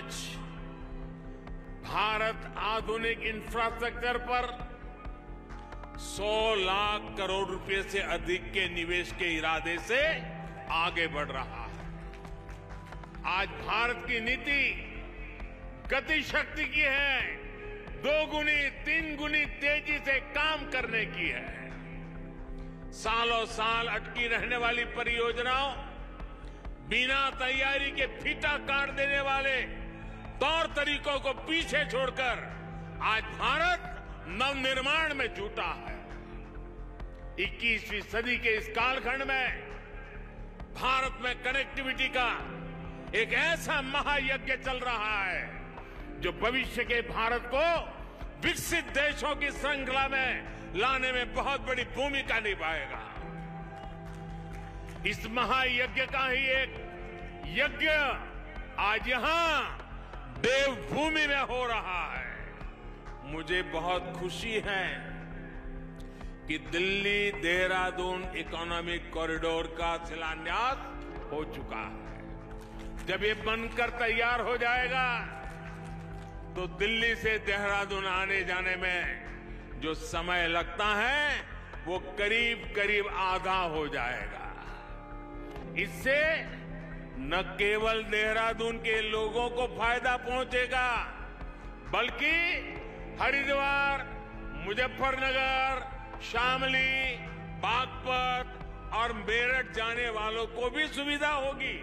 आज भारत आधुनिक इंफ्रास्ट्रक्चर पर 100 लाख करोड़ रुपए से अधिक के निवेश के इरादे से आगे बढ़ रहा है। आज भारत की नीति गति शक्ति की है, दो गुनी, तीन गुनी तेज़ी से काम करने की है। सालों साल अटकी रहने वाली परियोजनाओं, बिना तैयारी के फीता काट देने वाले तौर तरीकों को पीछे छोड़कर आज भारत नवनिर्माण में जुटा है। 21वीं सदी के इस कालखंड में भारत में कनेक्टिविटी का एक ऐसा महायज्ञ चल रहा है, जो भविष्य के भारत को विकसित देशों की श्रृंखला में लाने में बहुत बड़ी भूमिका निभाएगा। इस महायज्ञ का ही एक यज्ञ आज यहाँ देवभूमि में हो रहा है। मुझे बहुत खुशी है कि दिल्ली देहरादून इकोनॉमिक कॉरिडोर का शिलान्यास हो चुका है। जब ये बनकर तैयार हो जाएगा तो दिल्ली से देहरादून आने जाने में जो समय लगता है, वो करीब करीब आधा हो जाएगा। इससे न केवल देहरादून के लोगों को फ़ायदा पहुंचेगा, बल्कि हरिद्वार, मुजफ्फरनगर, शामली, बागपत और मेरठ जाने वालों को भी सुविधा होगी।